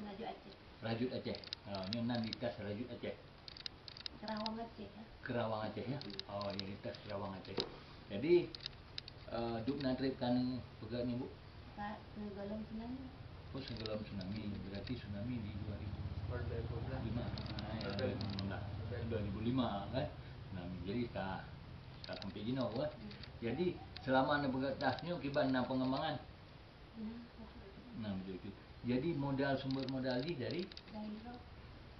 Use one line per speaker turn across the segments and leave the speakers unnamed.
rajut.
Aceh.
Rajut Aceh. Ha, ni nan di tas rajut Aceh.
Kerawang Aceh. Ya.
Kerawang Aceh ya. Oh, di tas Kerawang Aceh. Jadi uh, duk nak tripkan pegat ni bu.
Pak ke golong tsunami.
Oh, sebelum tsunami. Berarti tsunami di 2005.
Baru dari program.
Ha, ya,
Betul.
2005 kan. Tsunami. Jadi tak tak sampai jino kan. Jadi selama anda pegat tasnya kibat nak pengembangan.
Nah,
Nah, betul itu. Jadi modal sumber modal ni dari
dari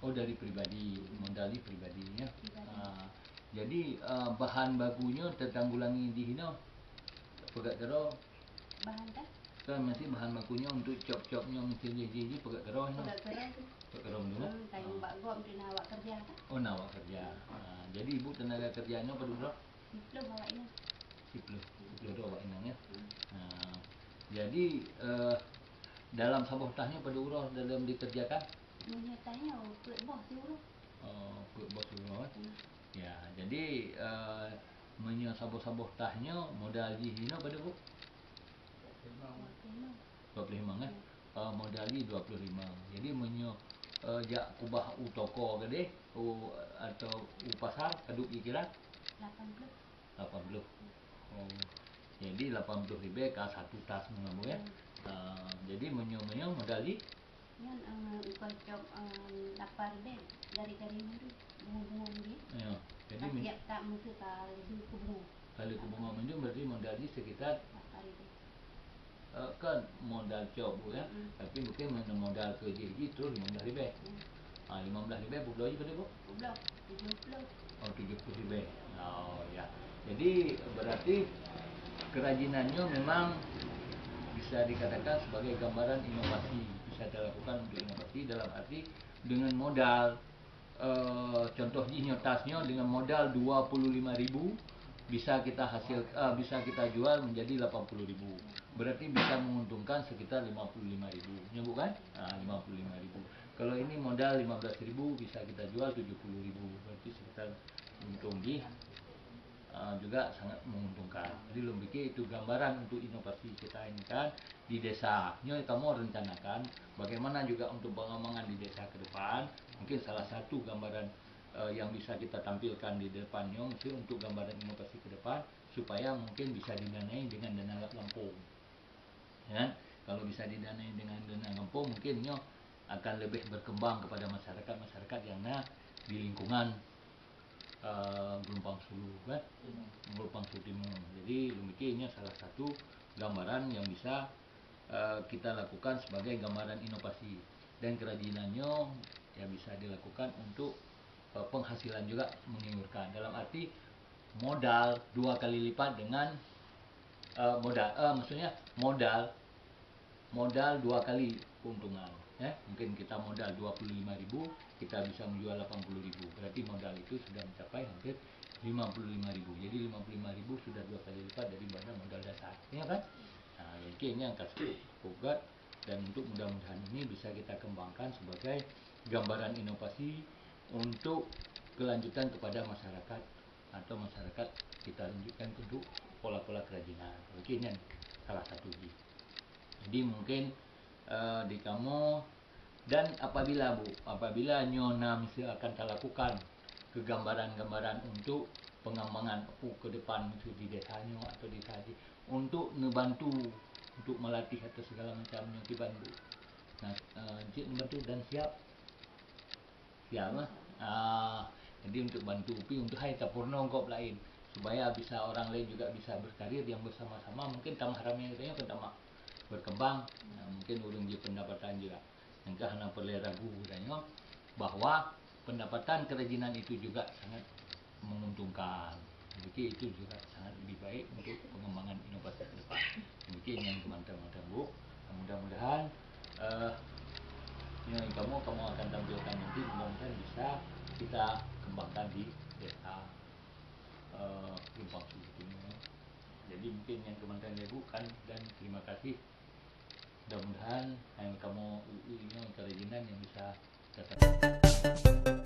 oh dari pribadi, modal ni pribadinya.
Pribadi.
Ah, jadi ah, bahan bakunya tertanggulangi di hino. Pegat kero
Bahan tak?
kan masih bahan bakunya untuk cop-copnya mesti jadi pegat kero no.
Pegat kerang tu.
Pegat kero dulu.
Hmm, Tayung bak gom tu nak awak kerja tak?
Oh nak awak kerja. Ah, jadi ibu tenaga kerjanya pada berapa?
Diplom awak ini.
Sipuluh. Sipuluh tu awak inangnya.
Hmm.
Ah, jadi eh, dalam sabuh tahnya pada urah dalam dikerjakan
Menyertanya oh, put bos urut.
oh, buat bos urah.
Hmm.
Ya, jadi uh, menyo sabuh-sabuh tahnya modal di hino pada bu
Memang.
Memang.
25 kan. Uh, modal di 25. Jadi menyo uh, jak kubah u toko ke deh u atau u pasar kaduk kira
80.
80. Oh. Jadi 80 ribu ke satu tas mengamu ya. Uh, jadi menyo-menyo modal di
Yan ang uh, um, lapar deh dari dari itu bunga-bunga dia.
ya. Jadi
Tak siap tak mesti tak lebih ke bunga.
kalau ke bunga menju berarti modal di sekitar uh, kan modal cok bu ya.
Mm.
Tapi mungkin modal ke jadi terus 15 ribu. Ah, 15 ribu pukul aja pada bu?
Blok 70.
Oh, 70 ribu. Oh, ya. Jadi berarti kerajinannya memang bisa dikatakan sebagai gambaran inovasi bisa dilakukan untuk inovasi dalam arti dengan modal eh, contoh di tasnya dengan modal 25.000 bisa kita hasil eh, bisa kita jual menjadi 80.000 berarti bisa menguntungkan sekitar 55.000 ya bukan ah, 55.000 kalau ini modal 15.000 bisa kita jual 70.000 berarti sekitar untung. Di uh, juga sangat menguntungkan. Jadi lebih itu gambaran untuk inovasi kita ini kan di desa. Ini kamu rencanakan bagaimana juga untuk pengembangan di desa ke depan. Mungkin salah satu gambaran uh, yang bisa kita tampilkan di depannya mungkin untuk gambaran inovasi ke depan supaya mungkin bisa didanai dengan dana lampung. Ya, kalau bisa didanai dengan dana lampung mungkin nyo akan lebih berkembang kepada masyarakat-masyarakat yang na di lingkungan uh, Gelombang Sulu kan Gelombang Sulu. Jadi demikiannya salah satu gambaran yang bisa uh, kita lakukan sebagai gambaran inovasi dan kerajinannya yang bisa dilakukan untuk uh, penghasilan juga mengiurkan dalam arti modal dua kali lipat dengan modal maksudnya modal modal dua kali keuntungan ya. Mungkin kita modal 25.000 kita bisa menjual 80.000 berarti modal itu sudah mencapai hampir 55.000 jadi 55.000 sudah dua kali lipat daripada modal dasar ya kan? Nah mungkin ini yang kasih Pugat dan untuk mudah-mudahan ini bisa kita kembangkan sebagai gambaran inovasi untuk kelanjutan kepada masyarakat atau masyarakat kita lanjutkan untuk pola-pola kerajinan. Mungkin yang salah satu ini jadi mungkin eh, di kamu dan apabila bu, apabila nyona mesti akan lakukan kegambaran-gambaran untuk pengembangan uh, ke depan itu di desanya atau di tadi untuk membantu untuk melatih atau segala macamnya di Bantu. Nah, Encik membantu dan siap siap lah. Ah, jadi untuk bantu upi untuk hai tapurno kok lain supaya bisa orang lain juga bisa berkarir yang bersama-sama mungkin tam haramnya katanya kan tamak berkembang nah, mungkin urung di pendapatan juga Engkau hanya perlu ragu katanya bahwa pendapatan kerajinan itu juga sangat menguntungkan Jadi itu juga sangat lebih baik untuk pengembangan inovasi ke depan. Mungkin yang teman-teman Bu, mudah-mudahan eh, yang kamu kamu akan tampilkan nanti mudah-mudahan bisa kita kembangkan di desa eh, Lumpang Sulu Timur. Jadi mungkin yang teman-teman Ibu kan dan terima kasih mudah-mudahan yang kamu ini kerajinan yang bisa datang